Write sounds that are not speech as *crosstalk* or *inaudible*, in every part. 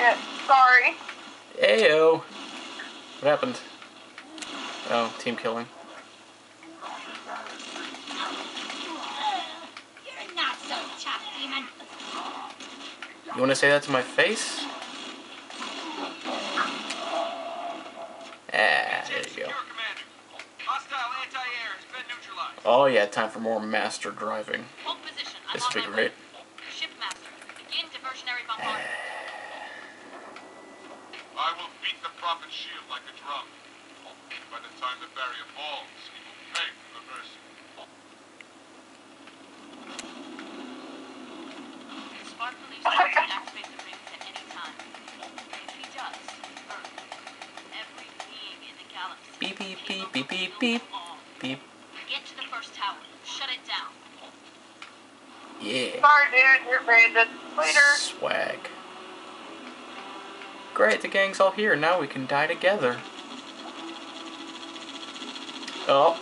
shit. Sorry. Ayo. What happened? Oh, team killing. You're not so tough, demon. You want to say that to my face? Ah, there you go. Secure, Commander. Hostile anti-air has been neutralized. Oh yeah, time for more master driving. Hold position. I'm This on would be great. way. Shipmaster, begin diversionary bombardment. I will beat the prophet's shield like a drum. By the time the barrier falls, he will pay for the mercy. Spark believes he can activate the rings at any time. If he does, Earth, every being in the galaxy, Beep, beep, capable beep, beep, of beep, killing. Beep. Get to the first tower. Shut it down. Yeah. Sorry, dude. You're bandits. Later. Swag. Great, the gang's all here. Now we can die together. Oh.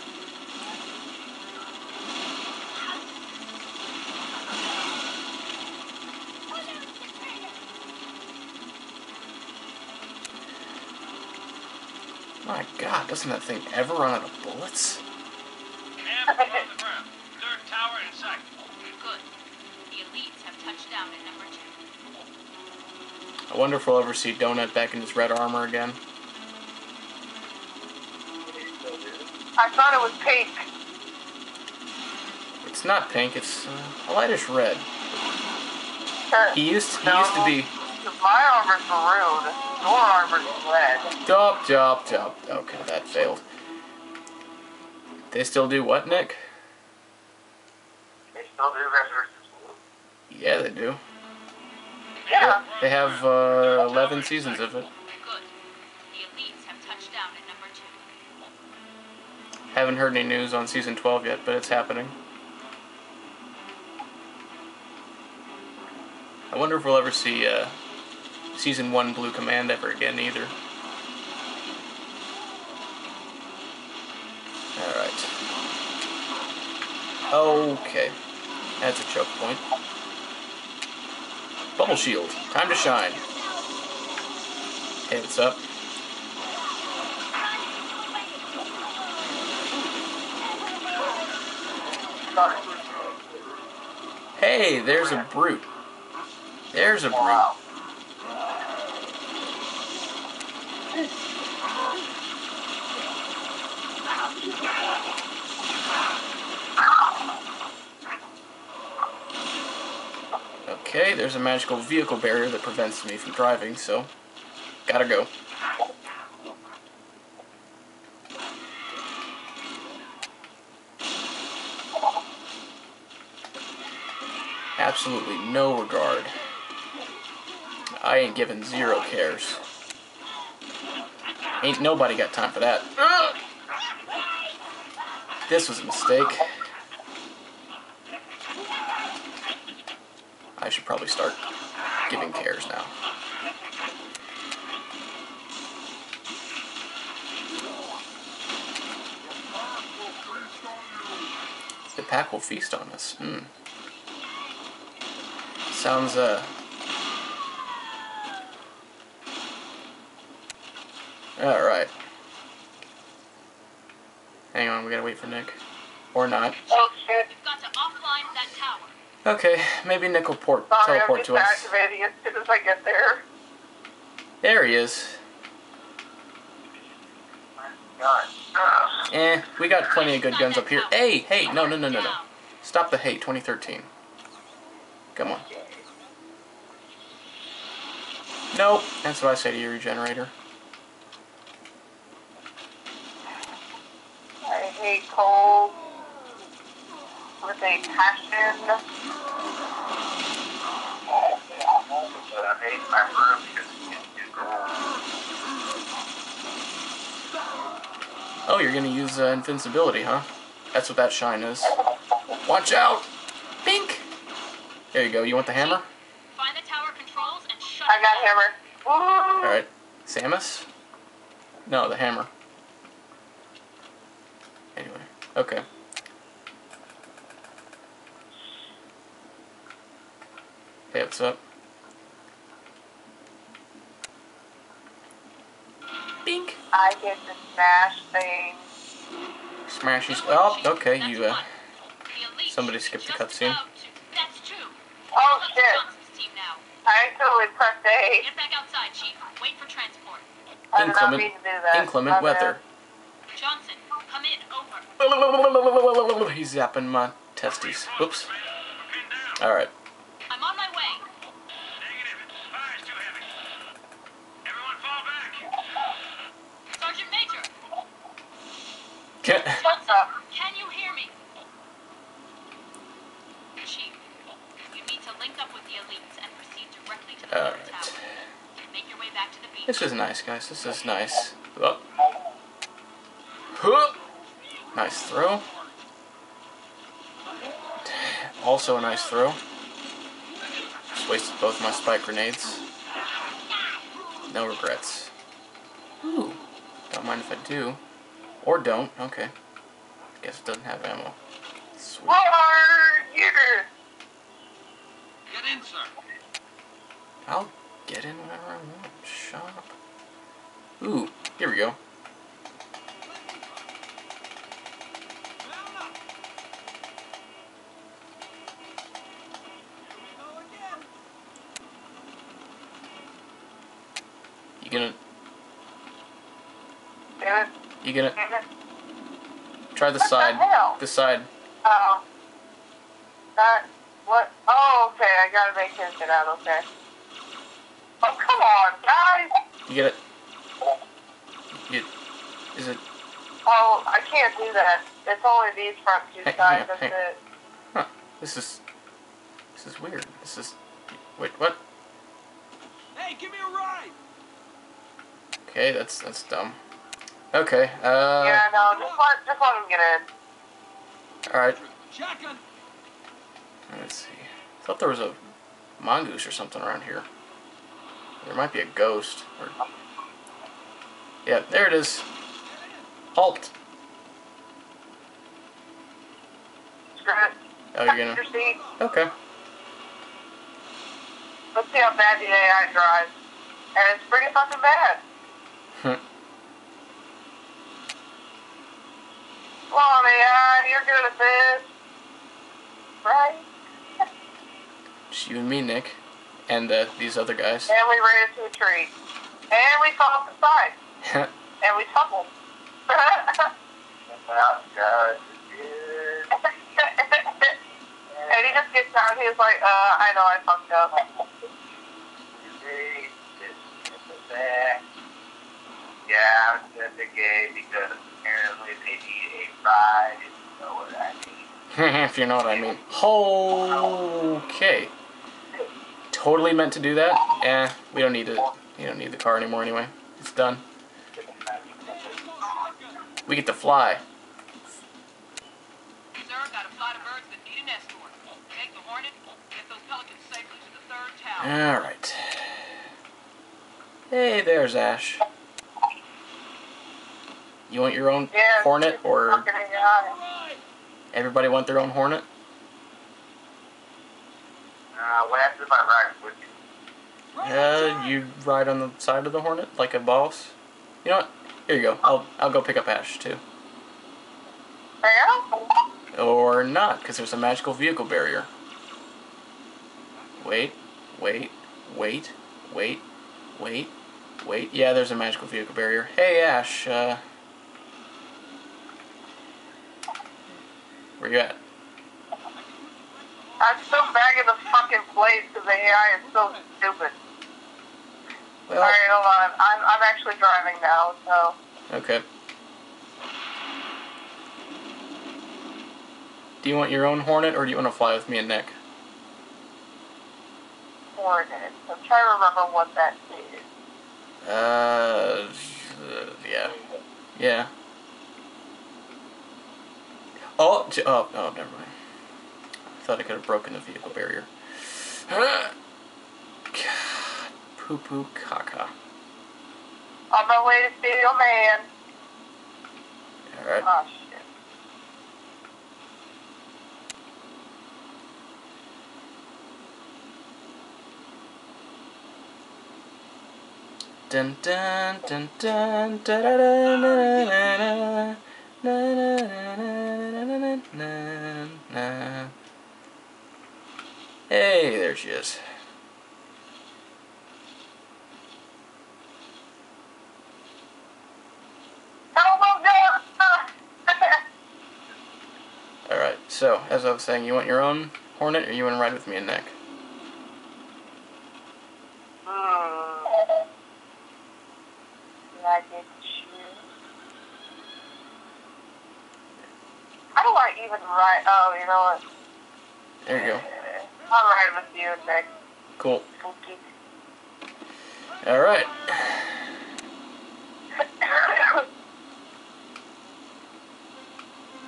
My god, doesn't that thing ever run out of bullets? Camp on the ground. Third tower in sight. Good. The elites have touched down at number two. I wonder if we'll ever see Donut back in his red armor again. I thought it was pink. It's not pink, it's uh, a lightish red. He used he no, used to be My armor's maroon. Your armor's red. Jump, jump, jump. Okay, that failed. They still do what, Nick? They still do red versus blue. Yeah, they do. Yeah. They have uh, 11 seasons of it. Good. The elites have touched down at number two. Haven't heard any news on season 12 yet, but it's happening. I wonder if we'll ever see uh, season 1 Blue Command ever again, either. Alright. Okay. That's a choke point. Bubble Shield. Time to shine. Hey, what's up? Hey, there's a brute. There's a brute. Wow. Okay, there's a magical vehicle barrier that prevents me from driving, so gotta go. Absolutely no regard. I ain't giving zero cares. Ain't nobody got time for that. This was a mistake. I should probably start giving cares now. The pack will feast on us. Hmm. Sounds, uh. Alright. Hang on, we gotta wait for Nick. Or not. Oh shit. Okay, maybe Nick will port, Sorry, teleport to us. activating as soon as I get there. There he is. God. Eh, we got plenty of good guns up here. Hey, hey, no, no, no, no, no. Stop the hate, 2013. Come on. Nope, that's what I say to your regenerator. I hate cold with a passion. But my room because it's too cold. Oh, you're gonna use uh, invincibility, huh? That's what that shine is. Watch out! Pink! There you go. You want the hammer? Find the tower controls and shut I it got down. hammer. Woo! Alright. Samus? No, the hammer. Anyway, okay. Hey, what's up? Bink. I get to smash things. Smashy. Good Oh, okay. You. Uh, one. The elite somebody skipped the cutscene. about to- That's two. Oh, Up to shit. Johnson's team now. I totally pressed A. Get back outside, Chief. Wait for transport. I did not Inclement- mean to do that. inclement weather. Johnson, come in. Over. He's zapping my testes. Whoops. We're Can- What's up? can you hear me? Chief, you need to link up with the elites and proceed directly to the uh, All right. tower. Make your way back to the beach. This is nice, guys. This is nice. Oh. Huh. Nice throw. Also a nice throw. Just wasted both my spike grenades. No regrets. Ooh. Don't mind if I do. Or don't. Okay. Guess it doesn't have ammo. Sweet. What are you? Get in, sir. I'll get in whenever I want. Shop. Ooh, here we go. You gonna Damn it. try the What the side. hell? The side. Oh. That, what? Oh, okay, I gotta make him get out, okay. Oh, come on, guys! You get it. You, is it? Oh, I can't do that. It's only these front two Hey, sides, hang on, that's it. Huh? This is. This is weird. This is. Wait, what? Hey, give me a ride! Okay, that's that's dumb. Okay. Uh. yeah, no, just let, just let him get in. All right. Let's see. I thought there was a mongoose or something around here. There might be a ghost. Or... Yeah, there it is. Halt. Screw it. Oh, you're gonna. Okay. Let's see how bad the AI drives. And it's pretty fucking bad. Hmm. Come on, AI, you're good at this. Right? Just you and me, Nick, and uh, these other guys. And we ran into a tree. And we fell off the side. *laughs* And we tumbled. Well, God, good. and he just gets down, he's like, uh, I know I fucked up. Hey, this is the back. Yeah, I'm just a gay because apparently they need a ride. if You know what I mean? *laughs* if you know what I mean. Okay. Totally meant to do that. Eh, we don't need it. You don't need the car anymore anyway. It's done. We get to fly. Sir, got a flight of birds that need an escort. Take the Hornet, get those pelicans safely to the third tower. All right. Hey, there's Ash. You want your own Yeah. Hornet, or everybody want their own Hornet? Uh, what happens if I ride with you? Uh, you ride on the side of the Hornet like a boss. You know what? Here you go. I'll I'll go pick up Ash too, Yeah? or not, because there's a magical vehicle barrier. Wait, wait, wait, wait, wait, wait. Yeah, there's a magical vehicle barrier. Hey Ash, uh, where you at? I'm still back in the fucking place because the AI is so stupid. Well, Alright, hold on. I'm, I'm actually driving now, so. okay. Do you want your own Hornet, or do you want to fly with me and Nick? Hornet. I'm trying to remember what that is. Uh, uh, yeah, yeah. Oh, oh, oh, never mind. I thought I could have broken the vehicle barrier. God, poo poo caca. On my way to Steel Man. All right. Oh, shit. Dun dun dun dun da da da na na na na Hey, there she is. *laughs* Alright, so, as I was saying, you want your own Hornet or you want to ride with me and Nick? Hmm. I did choose. How do I even ride? Oh, you know what? There you go. I'll ride with you, Nick. Cool. Spooky. Alright. *laughs*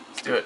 Let's do it.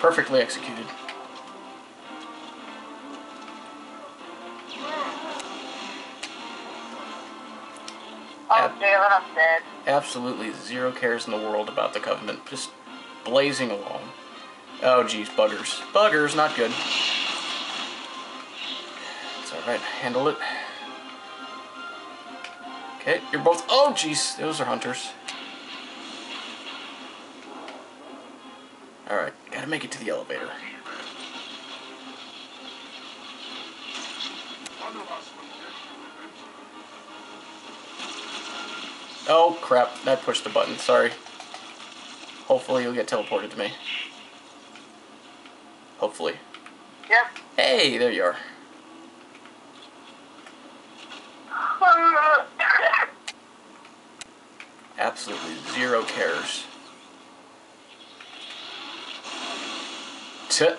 Perfectly executed. Oh, it, I'm dead. Absolutely zero cares in the world about the Covenant. Just blazing along. Oh, geez, buggers. Buggers, not good. It's alright, handle it. Okay, you're both. Oh, jeez, those are hunters. Alright, gotta make it to the elevator. Oh, crap, I pushed the button, sorry. Hopefully you'll get teleported to me. Hopefully. Yep. Hey, there you are. *coughs* Absolutely zero cares. Tut.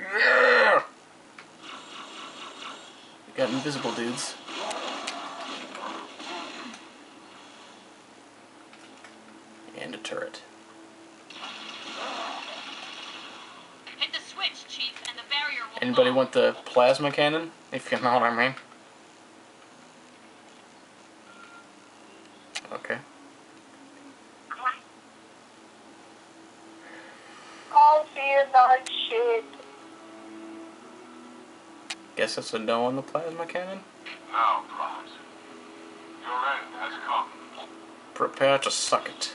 Yeah. We got invisible dudes. And a turret. Hit the switch, Chief, and the barrier will Anybody want the plasma cannon? If you know what I mean. That's a no on the plasma cannon. Now, Proms. Your end has come. Prepare to suck it.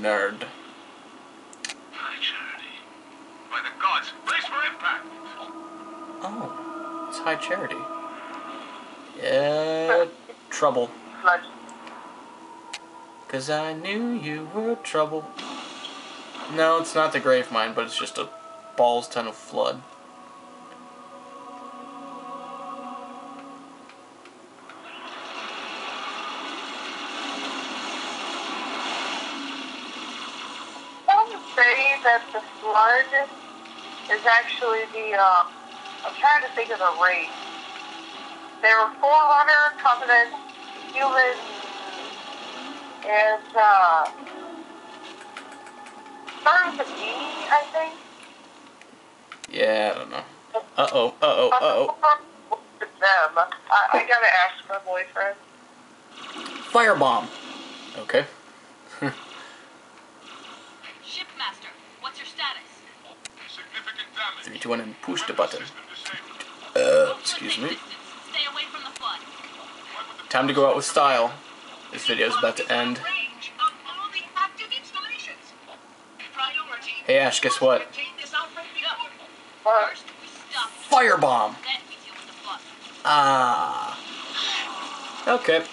Nerd. High charity. By the gods, brace for impact! Oh, it's high charity. Yeah, trouble. Cause I knew you were trouble. No, it's not the Gravemind, but it's just a balls ton of flood. Say that the flood is actually the, uh, I'm trying to think of the race. There were Forerunner, Covenant, humans, and, uh, started with D, I think. Yeah, I don't know. Uh oh, uh oh, uh oh. Them. I, I gotta ask my boyfriend. Firebomb! Okay. *laughs* Three, two, one, and push the button. Uh, excuse me. Time to go out with style. This video is about to end. Hey Ash, guess what? Firebomb! Ah. Okay.